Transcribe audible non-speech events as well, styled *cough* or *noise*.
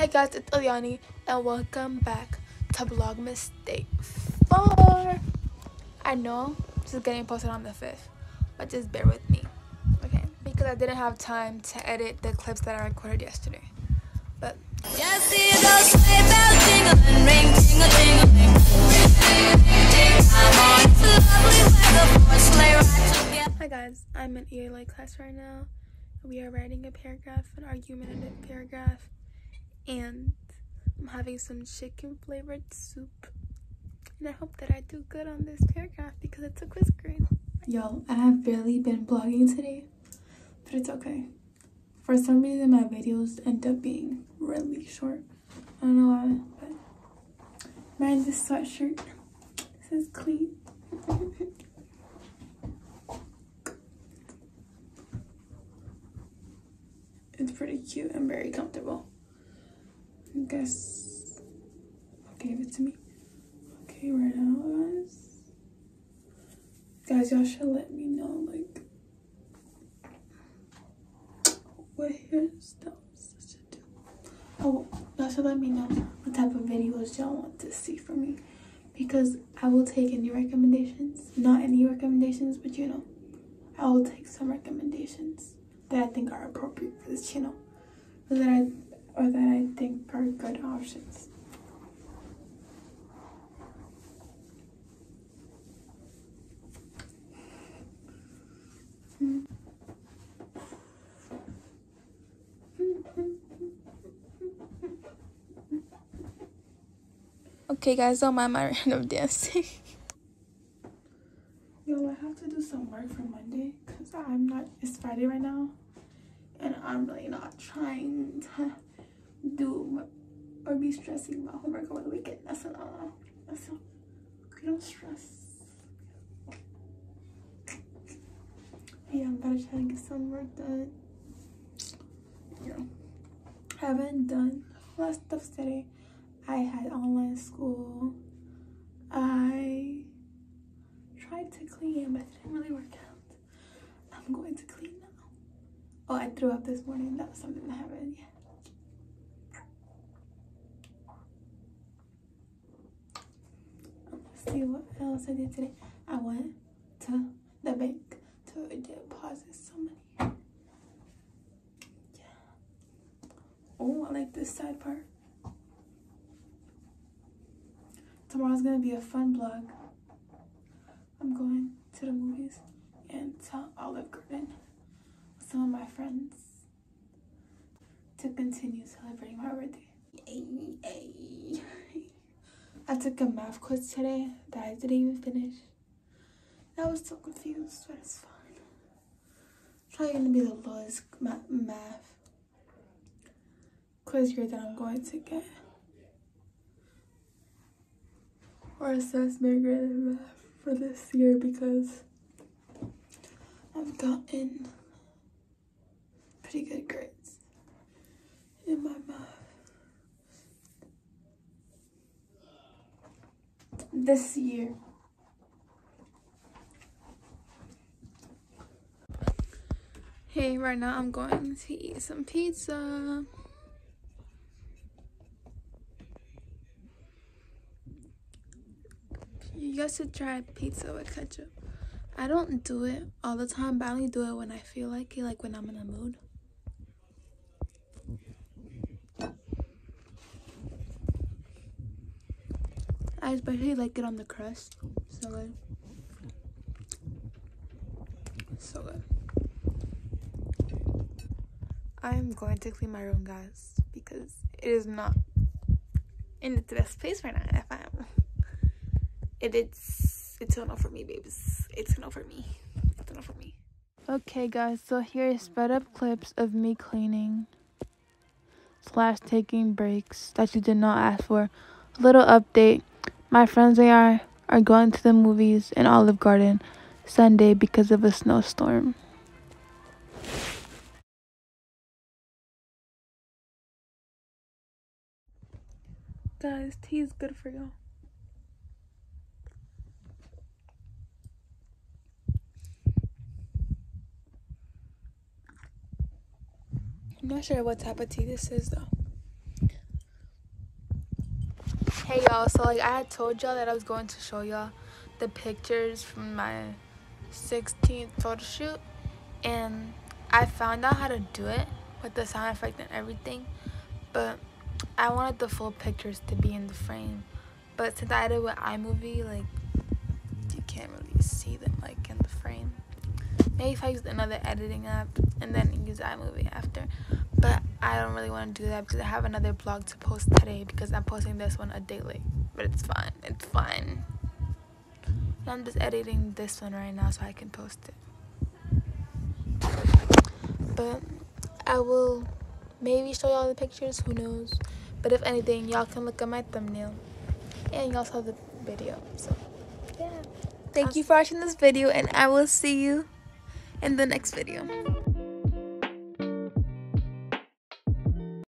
Hey guys, it's Elianny, and welcome back to Vlogmas Day 4. I know this is getting posted on the 5th, but just bear with me, okay? Because I didn't have time to edit the clips that I recorded yesterday. But Just hear those sleigh bells jingling, ring, tingle, tingling. Come on, it's a lovely weather for a sleigh ride together. Hi guys, I'm in ELA class right now. We are writing a paragraph, an argumentative paragraph, and I'm having some chicken flavored soup. And I hope that I do good on this paragraph because it's a quiz grade. Yo, I have barely been blogging today, but it's okay. For some reason, my videos end up being really short. I don't know why, but I'm wearing this sweatshirt. This is clean. *laughs* It's pretty cute and very comfortable. I guess gave it to me. Okay, right now, guys. Guys, y'all should let me know, like, what hairstyles I should do. Oh, y'all should let me know what type of videos y'all want to see from me. Because I will take any recommendations. Not any recommendations, but you know, I will take some recommendations that I think are appropriate for this channel, or that I or that are good options. Okay, guys, don't mind my *laughs* random dancing. Yo, I have to do some work for Monday because I'm not, it's Friday right now, and I'm really not trying to do or be stressing about homework over the weekend. That's an, uh, that's a, okay, don't stress. Yeah, I'm about to try to get some work done. Yeah. Haven't done a lot of stuff today. I had online school. I tried to clean, but it didn't really work out. I'm going to clean now. Oh, I threw up this morning. That was something that happened. Yeah. See what else I did today. I went to the bank to deposit some money. Yeah. Oh, I like this side part. Tomorrow's gonna be a fun vlog. I'm going to the movies and to Olive Garden with some of my friends to continue took a math quiz today that I didn't even finish. I was so confused, but it's fine. Probably gonna be the lowest ma- math quiz grade that I'm going to get. Or assessment grade in math for this year because I've gotten pretty good grades in my math. This year. Hey, right now I'm going to eat some pizza. You guys should try pizza with ketchup. I don't do it all the time, but I only do it when I feel like it, like when I'm in a mood. I especially like it on the crust. So good. So good. I'm going to clean my room, guys, because it is not in its best place right now. If I'm, it, it's it's a no for me, babes. It's a no for me. It's a no for me. Okay, guys. So here is sped up clips of me cleaning slash taking breaks that you did not ask for. Little update: My friends and I are going to the movies in Olive Garden Sunday because of a snowstorm. Guys, tea is good for you. I'm not sure what type of tea this is though. Hey y'all, so like I had told y'all that I was going to show y'all the pictures from my 16th photo shoot and I found out how to do it with the sound effect and everything but I wanted the full pictures to be in the frame. But since I did it with iMovie like you can't really see them like in the frame. Maybe if I use another editing app and then use iMovie after but I don't really want to do that because I have another blog to post today because I'm posting this one a day late. But it's fine. It's fine. And I'm just editing this one right now so I can post it. But I will maybe show y'all the pictures. Who knows? But if anything, y'all can look at my thumbnail. And y'all saw the video. So, yeah. Thank you for watching this video and I will see you in the next video.